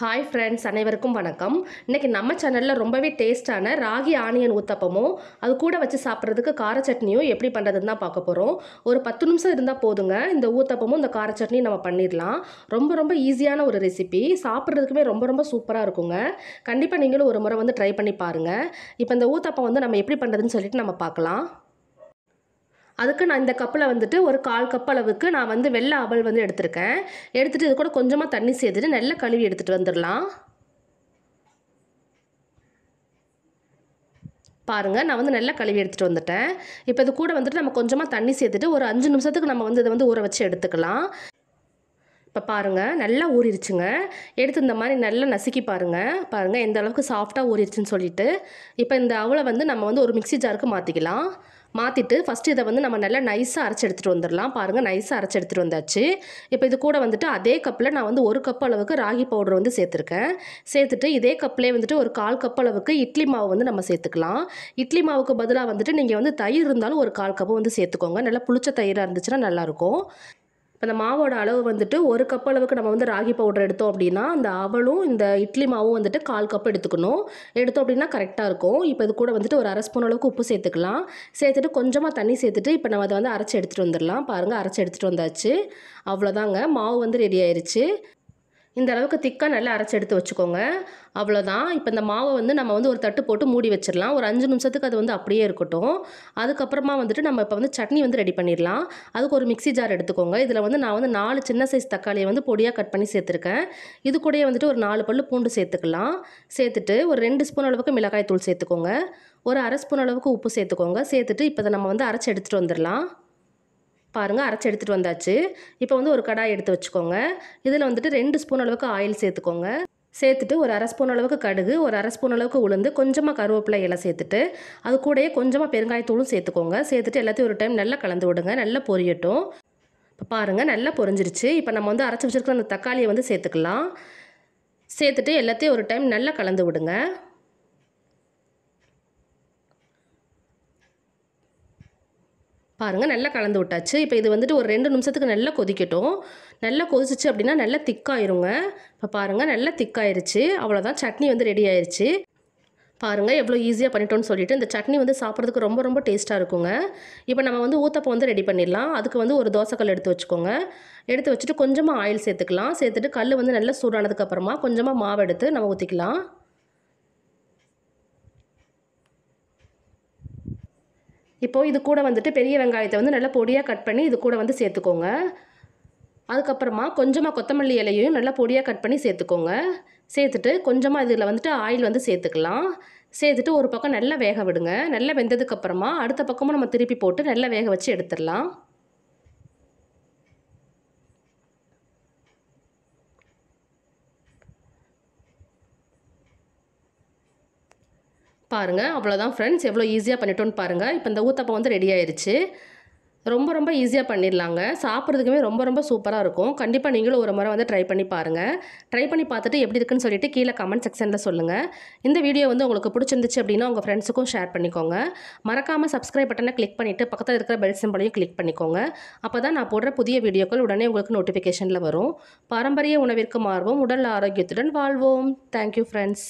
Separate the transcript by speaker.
Speaker 1: Hi friends அனைவருக்கும் வணக்கம். இன்றைக்கி நம்ம சேனலில் ரொம்பவே டேஸ்ட்டான ராகி ஆனியன் ஊத்தப்பமும் அது கூட வச்சு சாப்பிட்றதுக்கு கார சட்னியும் எப்படி பண்ணுறதுன்னு தான் பார்க்க போகிறோம் ஒரு பத்து நிமிஷம் இருந்தால் போதுங்க இந்த ஊத்தப்பமும் இந்த கார சட்னியும் நம்ம பண்ணிடலாம். ரொம்ப ரொம்ப ஈஸியான ஒரு ரெசிபி சாப்பிட்றதுக்குமே ரொம்ப ரொம்ப சூப்பராக இருக்குங்க. கண்டிப்பாக நீங்களும் ஒரு முறை வந்து ட்ரை பண்ணி பாருங்கள் இப்போ இந்த ஊத்தப்பம் வந்து நம்ம எப்படி பண்ணுறதுன்னு சொல்லிட்டு நம்ம பார்க்கலாம். அதுக்கு நான் இந்த கப்பில் வந்துட்டு ஒரு கால் கப் அளவுக்கு நான் வந்து வெள்ளை அவல் வந்து எடுத்திருக்கேன். எடுத்துகிட்டு இது கூட கொஞ்சமாக தண்ணி சேர்த்துட்டு நல்லா கழுவி எடுத்துகிட்டு வந்துடலாம். பாருங்கள் நான் வந்து நல்லா கழுவி எடுத்துகிட்டு வந்துட்டேன். இப்போ இது கூட வந்துட்டு நம்ம கொஞ்சமாக தண்ணி சேர்த்துட்டு ஒரு அஞ்சு நிமிஷத்துக்கு நம்ம வந்து இதை வந்து ஊற வச்சு எடுத்துக்கலாம். இப்போ பாருங்கள் நல்லா ஊறிடுச்சுங்க எடுத்து இந்த மாதிரி நல்லா நசுக்கி பாருங்கள் பாருங்கள் எந்த அளவுக்கு சாஃப்டாக ஊறிடுச்சுன்னு சொல்லிட்டு இப்போ இந்த அவளை வந்து நம்ம வந்து ஒரு மிக்சி ஜாருக்கு மாற்றிக்கலாம் மாற்றிட்டு ஃபஸ்ட்டு இதை வந்து நம்ம நல்லா நைஸாக அரைச்சி எடுத்துகிட்டு வந்துடலாம். பாருங்கள் நைஸாக அரைச்சி எடுத்துகிட்டு வந்தாச்சு. இப்போ இது கூட வந்துட்டு அதே கப்பில் நான் வந்து ஒரு கப் அளவுக்கு ராகி பவுடர் வந்து சேர்த்துருக்கேன். சேர்த்துட்டு இதே கப்லேயே வந்துட்டு ஒரு கால் கப் அளவுக்கு இட்லி மாவு வந்து நம்ம சேர்த்துக்கலாம். இட்லி மாவுக்கு பதிலாக வந்துட்டு நீங்கள் வந்து தயிர் இருந்தாலும் ஒரு கால் கப்பு வந்து சேர்த்துக்கோங்க. நல்லா புளிச்ச தயிராக இருந்துச்சுன்னா நல்லாயிருக்கும் அந்த மாவோட அளவு வந்துட்டு ஒரு கப் அளவுக்கு நம்ம வந்து ராகி பவுடர் எடுத்தோம் அப்படின்னா அந்த அவளும் இந்த இட்லி மாவும் வந்துட்டு கால் கப் எடுத்துக்கணும். எடுத்தோம் அப்படின்னா கரெக்டாக இருக்கும். இப்போ இது கூட வந்துட்டு ஒரு அரை ஸ்பூன் அளவுக்கு உப்பு சேர்த்துக்கலாம். சேர்த்துட்டு கொஞ்சமாக தண்ணி சேர்த்துட்டு இப்போ நம்ம அதை வந்து அரைச்சி எடுத்துகிட்டு வந்துடலாம். பாருங்கள் அரைச்சி எடுத்துகிட்டு வந்தாச்சு. அவ்வளோதாங்க மாவு வந்து ரெடி ஆயிடுச்சு இந்த அளவுக்கு திக்காக நல்லா அரைச்சி எடுத்து வச்சுக்கோங்க. அவ்வளோதான் இப்போ இந்த மாவை வந்து நம்ம வந்து ஒரு தட்டு போட்டு மூடி வச்சிடலாம். ஒரு அஞ்சு நிமிஷத்துக்கு அது வந்து அப்படியே இருக்கட்டும். அதுக்கப்புறமா வந்துட்டு நம்ம இப்போ வந்து சட்னி வந்து ரெடி பண்ணிடலாம். அதுக்கு ஒரு மிக்சி ஜார் எடுத்துக்கோங்க. இதில் வந்து நான் வந்து நாலு சின்ன சைஸ் தக்காளியை வந்து பொடியாக கட் பண்ணி சேர்த்துருக்கேன். இது கூடயே வந்துட்டு ஒரு நாலு பல்லு பூண்டு சேர்த்துக்கலாம். சேர்த்துட்டு ஒரு ரெண்டு ஸ்பூன் அளவுக்கு மிளகாய் தூள் சேர்த்துக்கோங்க. ஒரு அரை ஸ்பூன் அளவுக்கு உப்பு சேர்த்துக்கோங்க. சேர்த்துட்டு இப்போ இதை நம்ம வந்து அரைச்சி எடுத்துகிட்டு வந்துடலாம். பாருங்கள் அரைச்சி எடுத்துகிட்டு வந்தாச்சு. இப்போ வந்து ஒரு கடாய் எடுத்து வச்சுக்கோங்க. இதில் வந்துட்டு ரெண்டு ஸ்பூன் அளவுக்கு ஆயில் சேர்த்துக்கோங்க. சேர்த்துட்டு ஒரு அரை ஸ்பூன் அளவுக்கு கடுகு ஒரு அரை ஸ்பூன் அளவுக்கு உளுந்து கொஞ்சமாக கருவேப்பிலை இலை சேர்த்துட்டு அது கூடயே கொஞ்சமாக பெருங்காயத்தூளும் சேர்த்துக்கோங்க. சேர்த்துட்டு எல்லாத்தையும் ஒரு டைம் நல்லா கலந்து விடுங்க. நல்லா பொரியட்டும். இப்போ பாருங்கள் நல்லா பொரிஞ்சிருச்சு. இப்போ நம்ம வந்து அரைச்சி வச்சுருக்கிற அந்த தக்காளியை வந்து சேர்த்துக்கலாம். சேர்த்துட்டு எல்லாத்தையும் ஒரு டைம் நல்லா கலந்து விடுங்க. பாருங்கள் நல்லா கலந்து விட்டாச்சு. இப்போ இது வந்துட்டு ஒரு ரெண்டு நிமிஷத்துக்கு நல்லா கொதிக்கட்டும். நல்லா கொதிச்சிச்சு அப்படின்னா நல்லா திக்காயிருங்க. இப்போ பாருங்கள் நல்லா திக்காயிருச்சு. அவ்வளோதான் சட்னி வந்து ரெடி ஆயிடுச்சு பாருங்கள் எவ்வளோ ஈஸியாக பண்ணிட்டோன்னு சொல்லிட்டு இந்த சட்னி வந்து சாப்பிட்றதுக்கு ரொம்ப ரொம்ப டேஸ்ட்டாக இருக்குங்க. இப்போ நம்ம வந்து ஊத்தப்பம் வந்து ரெடி பண்ணிடலாம். அதுக்கு வந்து ஒரு தோசைக்கல் எடுத்து வச்சுக்கோங்க. எடுத்து வச்சுட்டு கொஞ்சமாக ஆயில் சேர்த்துக்கலாம். சேர்த்துட்டு கல் வந்து நல்லா சூடானதுக்கப்புறமா கொஞ்சமாக மாவு எடுத்து நம்ம ஊற்றிக்கலாம் இப்போது இது கூட வந்துட்டு பெரிய வெங்காயத்தை வந்து நல்லா பொடியாக கட் பண்ணி இது கூட வந்து சேர்த்துக்கோங்க. அதுக்கப்புறமா கொஞ்சமாக கொத்தமல்லி இலையையும் நல்லா பொடியாக கட் பண்ணி சேர்த்துக்கோங்க. சேர்த்துட்டு கொஞ்சமாக இதில் வந்துட்டு ஆயில் வந்து சேர்த்துக்கலாம். சேர்த்துட்டு ஒரு பக்கம் நல்லா வேக விடுங்க. நல்லா வெந்ததுக்கப்புறமா அடுத்த பக்கமும் நம்ம திருப்பி போட்டு நல்லா வேக வச்சு எடுத்துடலாம். பாருங்கள் அவ்வளோதான் ஃப்ரெண்ட்ஸ் எவ்வளோ ஈஸியாக பண்ணிட்டோன்னு பாருங்கள் இப்போ இந்த ஊத்தப்பம் வந்து ரெடி ஆயிடுச்சு ரொம்ப ரொம்ப ஈஸியாக பண்ணிடலாங்க. சாப்பிட்றதுக்குமே ரொம்ப ரொம்ப சூப்பராக இருக்கும். கண்டிப்பாக நீங்களும் ஒரு முறை வந்து ட்ரை பண்ணி பாருங்கள் ட்ரை பண்ணி பார்த்துட்டு எப்படி இருக்குன்னு சொல்லிட்டு கீழே கமெண்ட் செக்ஷனில் சொல்லுங்கள் இந்த வீடியோ வந்து உங்களுக்கு பிடிச்சிருந்துச்சு அப்படின்னா உங்கள் ஃப்ரெண்ட்ஸுக்கும் ஷேர் பண்ணிக்கோங்க. மறக்காமல் சப்ஸ்கிரைப் பட்டனை கிளிக் பண்ணிவிட்டு பக்கத்தில் இருக்கிற பெல் சிம்பளையும் கிளிக் பண்ணிக்கோங்க. அப்போ தான் நான் போடுற புதிய வீடியோக்கள் உடனே உங்களுக்கு நோட்டிஃபிகேஷனில் வரும். பாரம்பரிய உணவிற்கு மாறுவோம் உடல் ஆரோக்கியத்துடன் வாழ்வோம். Thank you friends